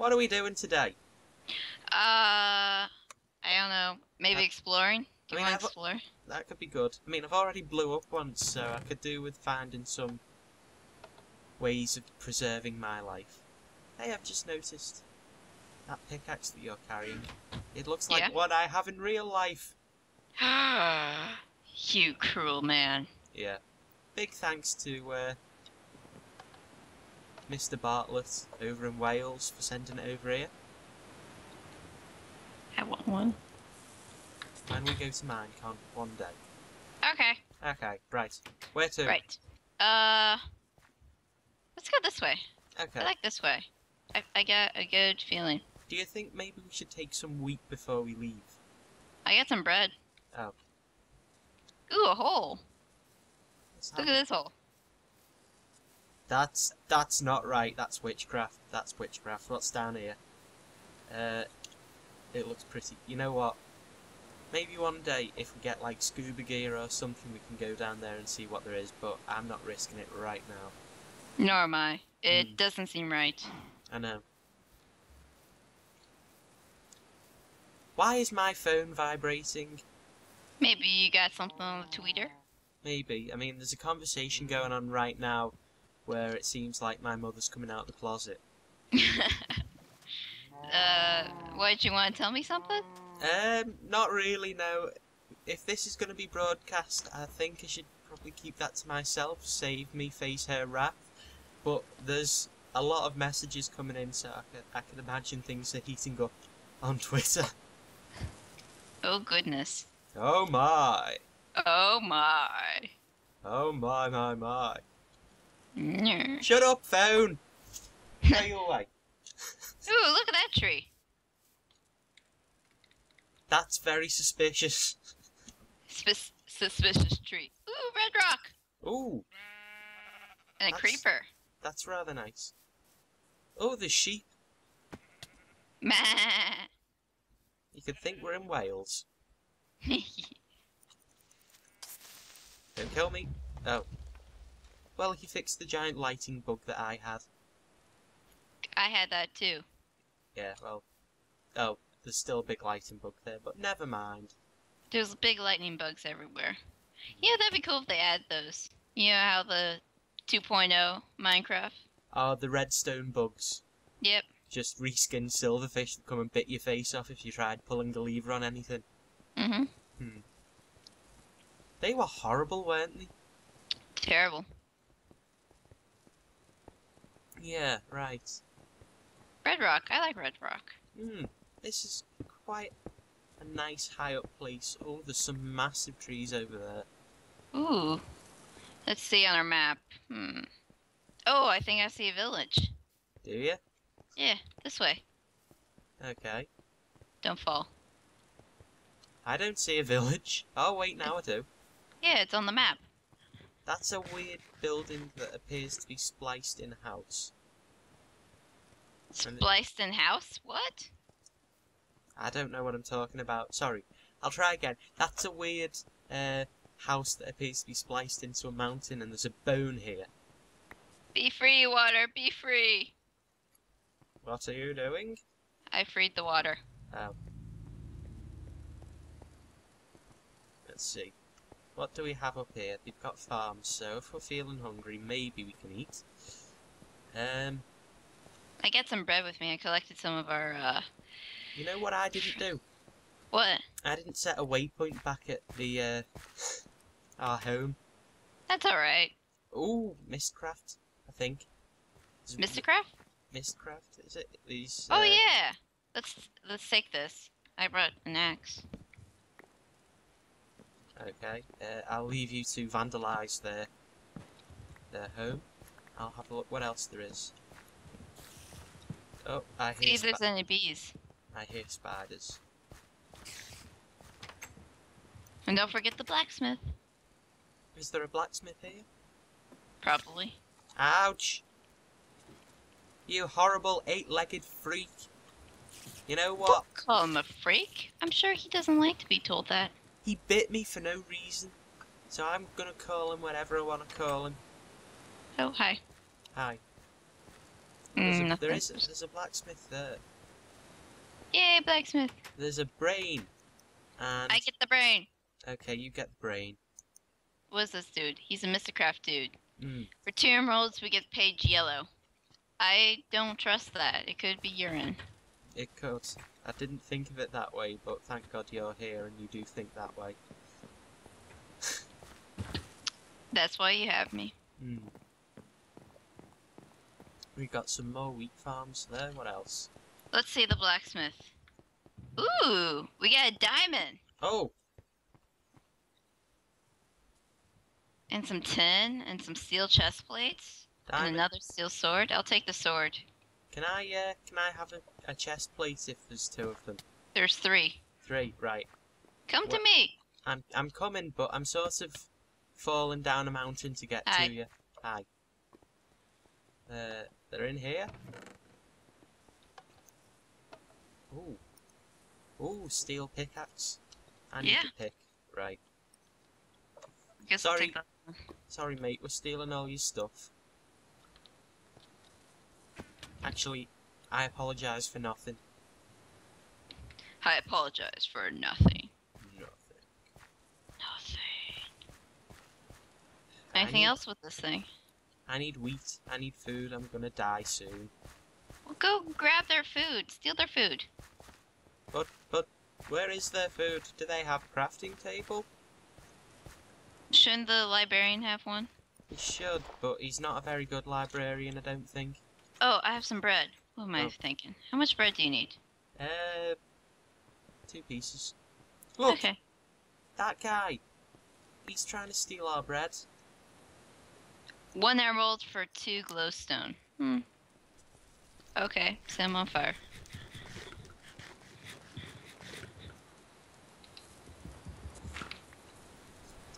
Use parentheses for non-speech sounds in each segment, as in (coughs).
What are we doing today? Uh, I don't know. Maybe I- exploring. Do I mean, want to explore? That could be good. I mean, I've already blew up once, so I could do with finding some ways of preserving my life. Hey, I've just noticed that pickaxe that you're carrying. It looks like Yeah? what I have in real life. (gasps) you cruel man. Yeah. Big thanks to uh, Mr. Bartlett over in Wales for sending it over here. I want one. When we go to Minecon one day. Okay, Okay, right. Where to? right. Uh, let's go this way. Okay. I like this way. I, I get a good feeling. Do you think maybe we should take some wheat before we leave? I got some bread. Oh. Ooh, a hole. Let's Look at this hole. That's that's not right. That's witchcraft. That's witchcraft. What's down here? Uh, it looks pretty. You know what? Maybe one day, if we get like scuba gear or something, we can go down there and see what there is. But I'm not risking it right now. Nor am I. It Hmm. doesn't seem right. I know. Why is my phone vibrating? Maybe you got something on the tweeter? Maybe. I mean, there's a conversation going on right now where it seems like my mother's coming out of the closet. (laughs) uh, what, did you want to tell me something? Um, not really, no. If this is going to be broadcast, I think I should probably keep that to myself, save me face her wrath. But there's a lot of messages coming in, so I can, I can imagine things are heating up on (laughs) Twitter. Oh, goodness. Oh my! Oh, my. Oh my, my, my. Ooh, Shut up, phone! Go your way. look at that tree. That's very suspicious. Sus- suspicious tree. Ooh, red rock. Ooh, And a That's- creeper. that's rather nice. Oh, the sheep. Meh. You could think we're in Wales. (laughs) Don't kill me. Oh. Well, he fixed the giant lighting bug that I had. I had that too. Yeah, well. Oh, there's still a big lighting bug there, but never mind. There's big lightning bugs everywhere. Yeah, that'd be cool if they add those. You know how the 2.0 Minecraft? Oh, the redstone bugs. Yep. Just reskinned silverfish that come and bit your face off if you tried pulling the lever on anything. Mm-hmm. They were horrible, weren't they? Terrible. Yeah, right. Red rock. I like red rock. Hmm, this is quite a nice high up place. Oh, there's some massive trees over there. Ooh. Let's see on our map. Hmm. Oh, I think I see a village. Do you? Yeah, this way. Okay. Don't fall. I don't see a village. Oh, wait, now I do. Yeah, it's on the map. That's a weird building that appears to be spliced in a house. Spliced in house? What? I don't know what I'm talking about. Sorry. I'll try again. That's a weird uh, house that appears to be spliced into a mountain, and there's a bone here. Be free, water. Be free. What are you doing? I freed the water. Oh. Let's see. What do we have up here? They've got farms, so if we're feeling hungry, maybe we can eat. Um, I got some bread with me. I collected some of our, uh, you know what I didn't do? what? I didn't set a waypoint back at the, uh, our home. That's alright. Ooh, Mystcraft, I think. Is it Mr. Craft? Mystcraft, is it? These, Oh uh, yeah. Let's let's take this. I brought an axe. Okay, uh, I'll leave you to vandalise their, their home. I'll have a look what else there is. Oh, I See if there's any bees. I hear spiders. And don't forget the blacksmith. Is there a blacksmith here? Probably. Ouch! You horrible eight-legged freak. You know what? Call him a freak? I'm sure he doesn't like to be told that. He bit me for no reason. So I'm gonna call him whatever I wanna call him. Oh hi. Hi. There's Mm, a, there is. There's a blacksmith there. Yay, blacksmith! There's a brain. And I get the brain. okay, you get the brain. What's this dude? He's a Mr. Craft dude. Mm. For two emeralds, we get paid yellow. I don't trust that. It could be urine. It could. I didn't think of it that way, but thank God you're here and you do think that way. That's why you have me. Hmm. We got some more wheat farms there. What else? Let's see the blacksmith. Ooh, we got a diamond Oh, and some tin and some steel chest plates and another steel sword. I'll take the sword. Can I? Uh, can I have a, a chest plate if there's two of them? There's three. Three. Right. Come to me. I'm I'm coming, but I'm sort of falling down a mountain to get Hi. to you. Hi. Uh, they're in here. Ooh. Ooh, steel pickaxe. I need Yeah. the pick. Right. Guess I'll Sorry. take that. Sorry, mate. We're stealing all your stuff. Actually, I apologise for nothing. I apologize for nothing. Nothing. Nothing. Anything need- else with this thing? I need wheat. I need food. I'm gonna die soon. Well, go grab their food. Steal their food. But but where is their food? Do they have a crafting table? Shouldn't the librarian have one? He should, but he's not a very good librarian, I don't think. Oh, I have some bread. What am I Oh. thinking? How much bread do you need? Uh, two pieces. Look, Okay. that guy. He's trying to steal our bread. One emerald for two glowstone. Hmm. Okay, set him on fire.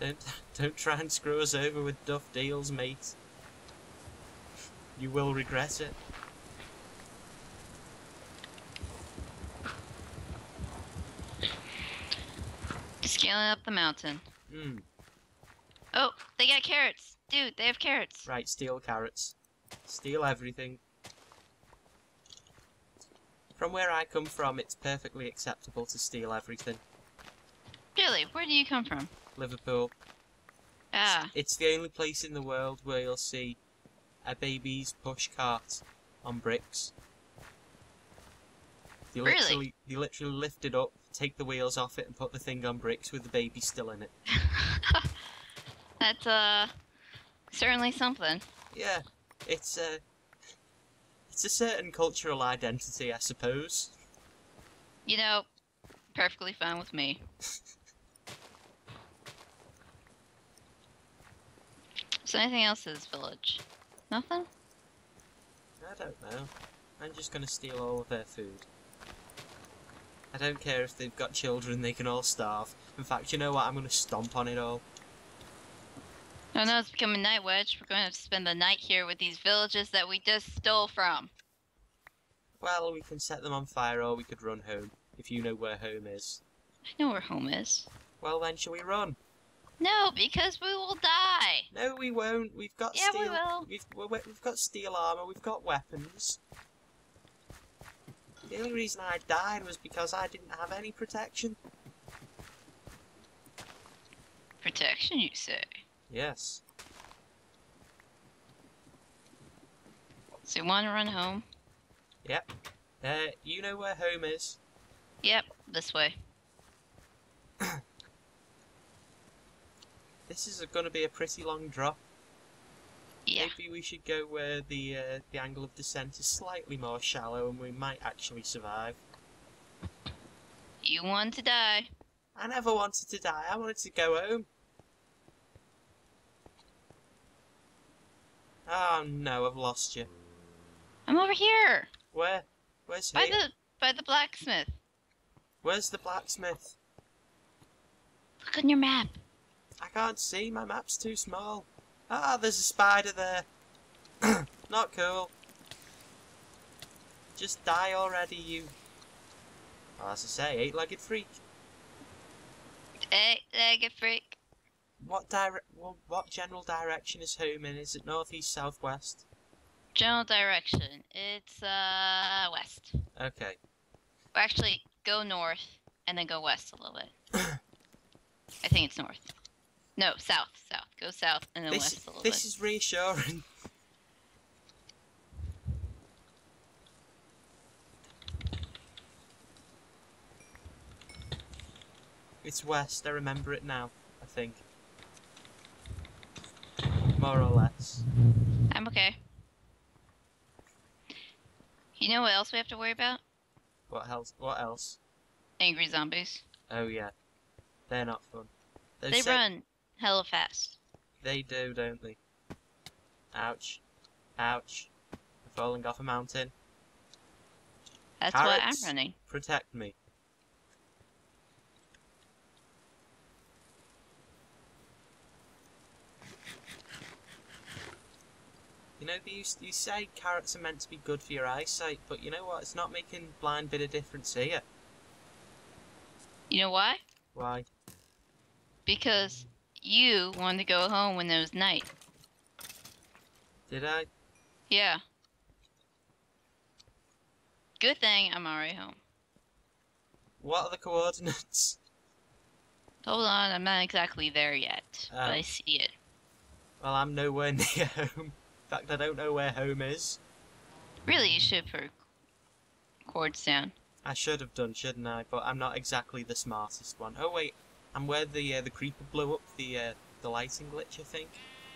Don't (laughs) don't try and screw us over with duff deals, mate. You will regret it. Up the mountain. Hmm. Oh, they got carrots. Dude, they have carrots. Right, steal carrots. Steal everything. From where I come from, it's perfectly acceptable to steal everything. Really? Where do you come from? Liverpool. Ah, It's the only place in the world where you'll see a baby's push cart on bricks. They Really? literally, they literally lift it up, take the wheels off it, and put the thing on bricks with the baby still in it. (laughs) that's uh certainly something. Yeah, it's a, it's a certain cultural identity, I suppose. You know, perfectly fine with me. (laughs) Is there anything else in this village? Nothing? I don't know. I'm just gonna steal all of their food. I don't care if they've got children, they can all starve. In fact, you know what? I'm gonna stomp on it all. Oh no, it's becoming night wedge. We're going to have to spend the night here with these villages that we just stole from. Well, we can set them on fire or we could run home, if you know where home is. I know where home is. Well then, shall we run? No, because we will die. No, we won't. We've got Yeah, we steel. will. We've we've got steel armor. We've got weapons. The only reason I died was because I didn't have any protection. Protection, you say? Yes. So you want to run home? Uh, you know where home is. Yep, this way. (coughs) This is going to be a pretty long drop. Yeah. Maybe we should go where the uh, the angle of descent is slightly more shallow, and we might actually survive. You want to die. I never wanted to die. I wanted to go home. Oh no, I've lost you. I'm over here Where? Where's by he? the by the blacksmith. Where's the blacksmith? Look on your map. I can't see. My map's too small. Ah, there's a spider there. (clears throat) Not cool. Just die already, you. Well, as I say, eight-legged freak. Eight-legged freak. What dire- well, What general direction is home in? Is it northeast, southwest? General direction. It's uh west. Okay. Or actually, go north and then go west a little bit. (clears throat) I think it's north. No, south, south. Go south and then This west a little bit. this bit. is reassuring. (laughs) It's west, I remember it now, I think. More or less. I'm okay. You know what else we have to worry about? What else? What else? Angry zombies. Oh yeah. They're not fun. They've They run hella fast. They do, don't they? Ouch. Ouch. I'm falling off a mountain. That's why I'm running. Protect me. You know, you, you say carrots are meant to be good for your eyesight, but you know what? It's not making blind bit of difference here. You know why? Why? Because you wanted to go home when it was night. Did I? Yeah. Good thing I'm already home. What are the coordinates? (laughs) Hold on, I'm not exactly there yet, but Oh. I see it. Well, I'm nowhere (laughs) near home. In fact, I don't know where home is. Really, you should put cords down. I should have done, shouldn't I? But I'm not exactly the smartest one. Oh wait, I'm where the uh, the creeper blew up the uh, the lighting glitch. I think.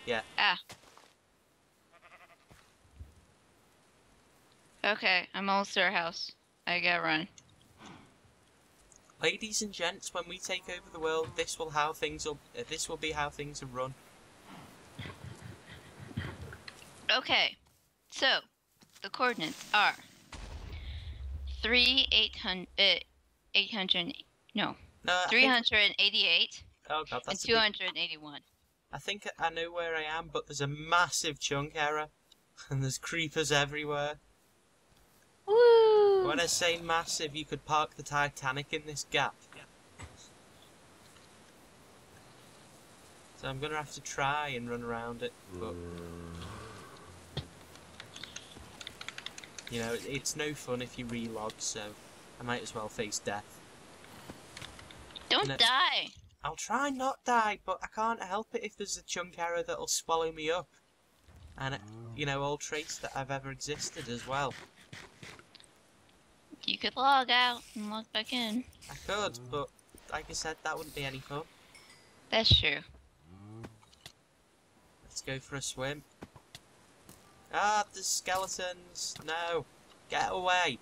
Yeah. Ah. Okay, I'm almost to our house. I gotta run. Ladies and gents, when we take over the world, this will how things will. Uh, this will be how things are run. Okay, so the coordinates are three eight hundred, uh, eight hundred, no, No, three hundred eighty-eight Oh god, and that's. two hundred eighty-one. I think I know where I am, but there's a massive chunk error, (laughs) and there's creepers everywhere. Woo! When I say massive, you could park the Titanic in this gap. So I'm gonna have to try and run around it, but you know, it's no fun if you relog. So I might as well face death. Don't no. die. I'll try not die, but I can't help it if there's a chunk error that'll swallow me up, and it, you know, all trace that I've ever existed as well. You could log out and log back in. I could, but like I said, that wouldn't be any fun. That's true. Let's go for a swim. Ah, the skeletons. No. Get away.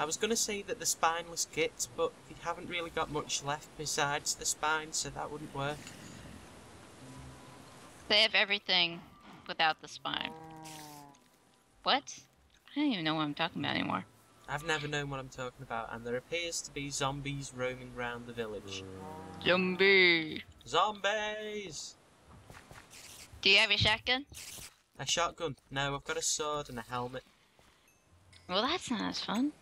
I was going to say that the spineless kits, but we haven't really got much left besides the spine, so that wouldn't work. They have everything without the spine. What? I don't even know what I'm talking about anymore. I've never known what I'm talking about, and there appears to be zombies roaming around the village. Zombie. Zombies! Do you have your shotgun? A shotgun? No, I've got a sword and a helmet. Well, that's not as fun.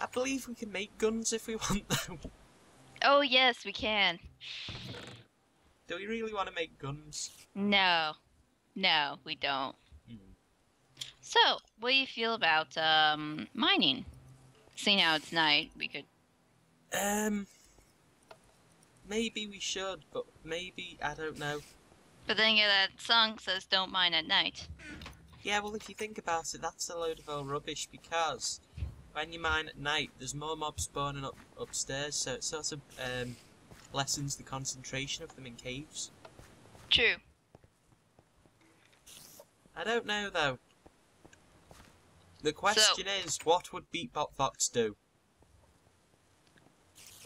I believe we can make guns if we want (laughs) them. Oh yes, we can. Do we really want to make guns? No, no, we don't. So, what do you feel about um, mining? Seeing how it's night, we could. Um, maybe we should, but maybe I don't know. But then yeah, that song says don't mine at night. Yeah, well, if you think about it, that's a load of old rubbish because you mine at night, there's more mobs spawning up upstairs, so it sort of um, lessens the concentration of them in caves. True. I don't know though. The question is, what would Beatbot Fox do?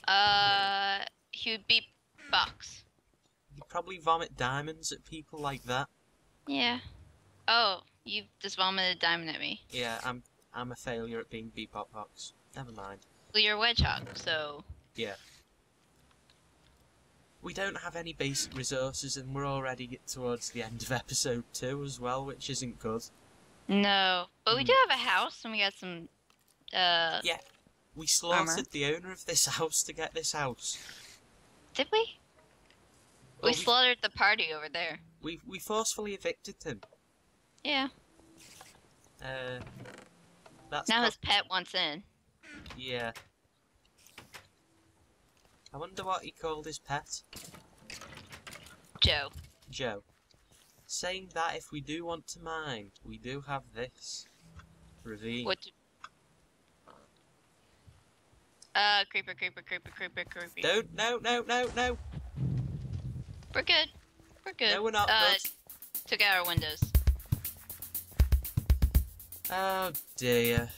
Uh, he would beat Box. He'd probably vomit diamonds at people like that. Yeah. Oh, you just vomited a diamond at me. Yeah, I'm I'm a failure at being Beatbot Fox. Never mind. Well, you're a wedgehog, so Yeah. We don't have any basic resources, and we're already towards the end of episode two as well, which isn't good. no. But we Hmm. do have a house, and we got some. Uh, Yeah. We slaughtered Armor. the owner of this (laughs) house to get this house. did we? Well, we slaughtered the party over there. We we forcefully evicted him. Yeah. Uh, that's Now his pet wants in. yeah. I wonder what he called his pet. Joe. Joe. Saying that if we do want to mine, we do have this ravine. What? Uh, creeper, creeper, creeper, creeper, creeper. Don't no no no no We're good. We're good. no we're not Uh, good. took out our windows. Oh dear.